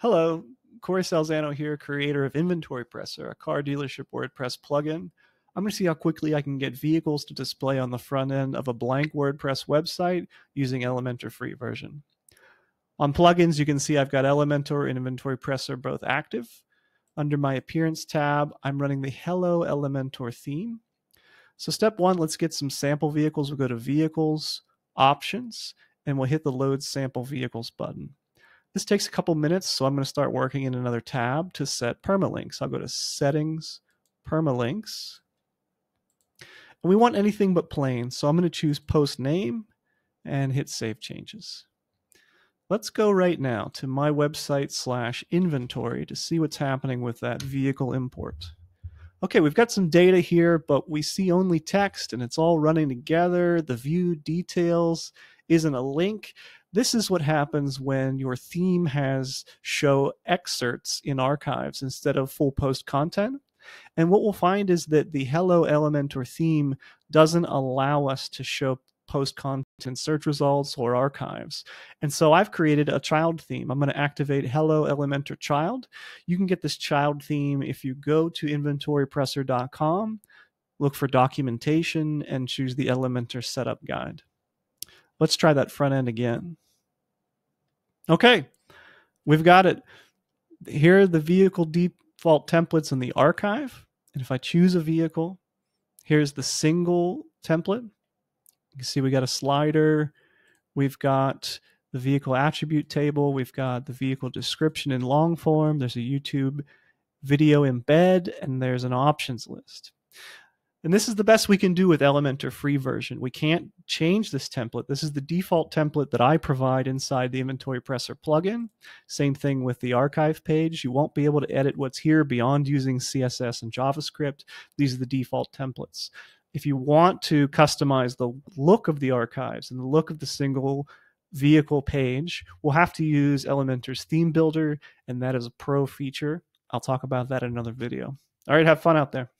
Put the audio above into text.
Hello, Corey Salzano here, creator of Inventory Presser, a car dealership WordPress plugin. I'm going to see how quickly I can get vehicles to display on the front end of a blank WordPress website using Elementor free version. On plugins, you can see I've got Elementor and Inventory Presser both active. Under my Appearance tab, I'm running the Hello Elementor theme. So step one, let's get some sample vehicles. We'll go to Vehicles, Options, and we'll hit the Load Sample Vehicles button. This takes a couple minutes, so I'm going to start working in another tab to set permalinks. I'll go to Settings, Permalinks. And we want anything but plain, so I'm going to choose Post Name and hit Save Changes. Let's go right now to my website slash inventory to see what's happening with that vehicle import. Okay, we've got some data here, but we see only text and it's all running together. The view details isn't a link. This is what happens when your theme has show excerpts in archives instead of full post content. And what we'll find is that the Hello Elementor theme doesn't allow us to show post content search results or archives. And so I've created a child theme. I'm going to activate Hello Elementor Child. You can get this child theme if you go to inventorypresser.com, look for documentation, and choose the Elementor setup guide. Let's try that front end again. Okay, we've got it. Here are the vehicle default templates in the archive. And if I choose a vehicle, here's the single template. You can see we got a slider. We've got the vehicle attribute table. We've got the vehicle description in long form. There's a YouTube video embed, and there's an options list. And this is the best we can do with Elementor free version. We can't change this template. This is the default template that I provide inside the Inventory Presser plugin. Same thing with the archive page. You won't be able to edit what's here beyond using CSS and JavaScript. These are the default templates. If you want to customize the look of the archives and the look of the single vehicle page, we'll have to use Elementor's theme builder, and that is a pro feature. I'll talk about that in another video. All right, have fun out there.